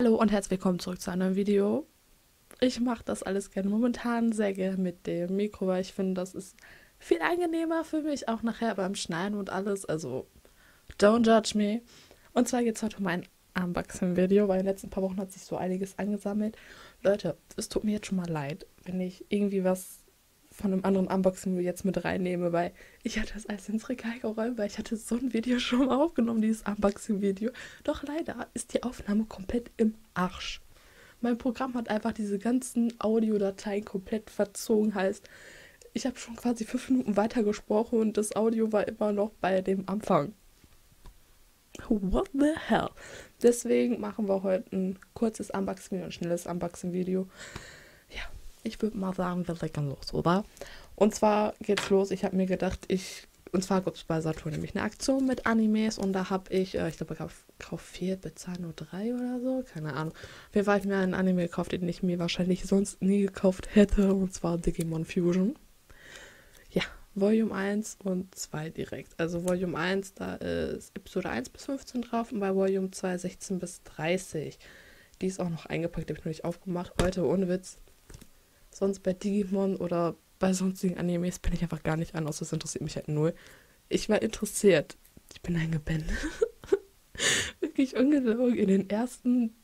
Hallo und herzlich willkommen zurück zu einem neuen Video. Ich mache das alles gerne momentan sehr gerne mit dem Mikro, weil ich finde, das ist viel angenehmer für mich, auch nachher beim Schneiden und alles. Also, don't judge me. Und zwar geht es heute um ein Unboxing-Video, weil in den letzten paar Wochen hat sich so einiges angesammelt. Leute, es tut mir jetzt schon mal leid, wenn ich irgendwie was von einem anderen Unboxing jetzt mit reinnehme, weil ich hatte das alles ins Regal geräumt, weil ich hatte so ein Video schon mal aufgenommen, dieses Unboxing-Video. Doch leider ist die Aufnahme komplett im Arsch. Mein Programm hat einfach diese ganzen Audiodateien komplett verzogen, heißt, ich habe schon quasi fünf Minuten weitergesprochen und das Audio war immer noch bei dem Anfang. What the hell? Deswegen machen wir heute ein kurzes Unboxing-Video, ein schnelles Unboxing-Video. Ich würde mal sagen, wir legen los, oder? Und zwar geht's los. Ich habe mir gedacht, ich. Und zwar gibt es bei Saturn nämlich eine Aktion mit Animes und da habe ich, äh, ich glaube, ich kauf vier, bezahle nur drei oder so. Keine Ahnung. Fall habe ich mir einen Anime gekauft, den ich mir wahrscheinlich sonst nie gekauft hätte. Und zwar Digimon Fusion. Ja, Volume 1 und 2 direkt. Also Volume 1, da ist Episode 1 bis 15 drauf und bei Volume 2 16 bis 30. Die ist auch noch eingepackt, die habe ich noch nicht aufgemacht. Leute, ohne Witz, sonst bei Digimon oder bei sonstigen Animes bin ich einfach gar nicht an, außer es interessiert mich halt null. Ich war interessiert. Ich bin eingepennt. Wirklich ungelogen in den ersten,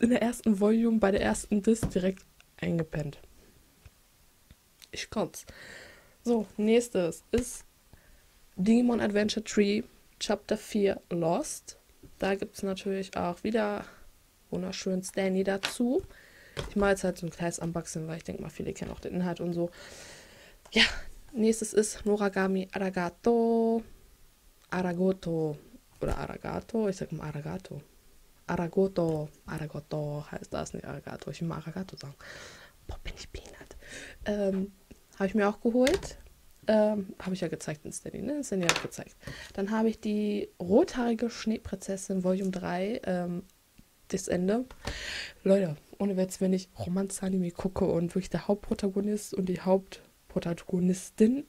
in der ersten Volume, bei der ersten Disc direkt eingepennt. Ich komm's. So, nächstes ist Digimon Adventure Tree Chapter 4 Lost. Da gibt es natürlich auch wieder wunderschön Stanley dazu. Ich mache jetzt halt so ein kleines Unboxing, weil ich denke mal, viele kennen auch den Inhalt und so. Ja, nächstes ist Noragami Aragato. Aragoto. Oder Aragato. Ich sag mal Aragato. Aragoto. Aragoto heißt das, nicht Aragato. Ich will mal Aragato sagen. Boah, bin ich behindert. Ähm, habe ich mir auch geholt. Ähm, habe ich ja gezeigt in Steady, ne? Steady hat gezeigt. Dann habe ich die rothaarige Schneeprinzessin Volume 3, ähm, das Ende. Leute, ohne Witz, wenn ich Romanz-Anime gucke und wirklich der Hauptprotagonist und die Hauptprotagonistin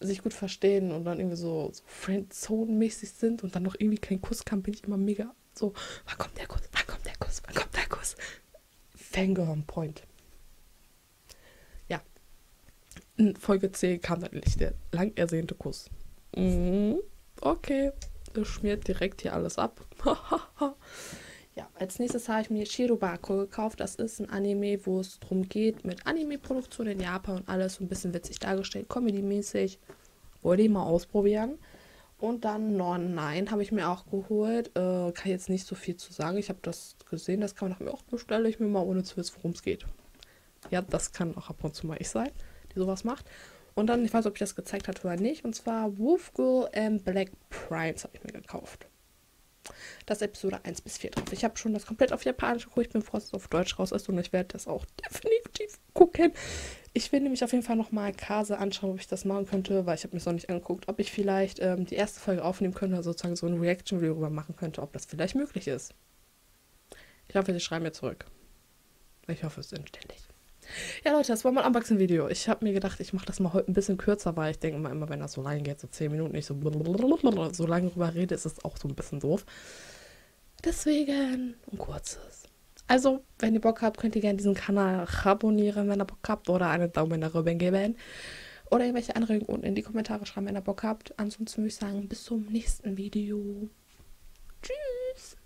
sich gut verstehen und dann irgendwie so, so Friendzone-mäßig sind und dann noch irgendwie kein Kuss kam, bin ich immer mega so, wann kommt der Kuss, wann kommt der Kuss, wann kommt der Kuss? Fangirl Point. Ja. In Folge 10 kam dann endlich der lang ersehnte Kuss. Mhm. Okay. Das schmiert direkt hier alles ab. Ja, als nächstes habe ich mir Shirobako gekauft. Das ist ein Anime, wo es darum geht, mit Anime-Produktion in Japan und alles so ein bisschen witzig dargestellt, comedy-mäßig. Wollte ich mal ausprobieren. Und dann Non Nein habe ich mir auch geholt. Äh, kann jetzt nicht so viel zu sagen. Ich habe das gesehen, das kann man auch bestelle ich mir mal, ohne zu wissen, worum es geht. Ja, das kann auch ab und zu mal ich sein, die sowas macht. Und dann, ich weiß, ob ich das gezeigt hatte oder nicht. Und zwar Wolf Girl and Black Primes habe ich mir gekauft das Episode 1 bis 4 drauf. Ich habe schon das komplett auf Japanisch geguckt. Ich bin froh, dass es auf Deutsch raus ist und ich werde das auch definitiv gucken. Ich will nämlich auf jeden Fall nochmal Kase anschauen, ob ich das machen könnte, weil ich habe mir noch nicht angeguckt, ob ich vielleicht ähm, die erste Folge aufnehmen könnte oder sozusagen so ein Reaction-Video darüber machen könnte, ob das vielleicht möglich ist. Ich hoffe, sie schreiben mir zurück. Ich hoffe, es ist inständig. Ja, Leute, das war mein Unboxing-Video. Ich habe mir gedacht, ich mache das mal heute ein bisschen kürzer, weil ich denke mal immer, wenn das so lange geht, so 10 Minuten, nicht so, so lange drüber rede, ist es auch so ein bisschen doof. Deswegen ein kurzes. Also, wenn ihr Bock habt, könnt ihr gerne diesen Kanal abonnieren, wenn ihr Bock habt, oder einen Daumen nach oben geben. Oder irgendwelche Anregungen unten in die Kommentare schreiben, wenn ihr Bock habt. Ansonsten würde ich sagen, bis zum nächsten Video. Tschüss.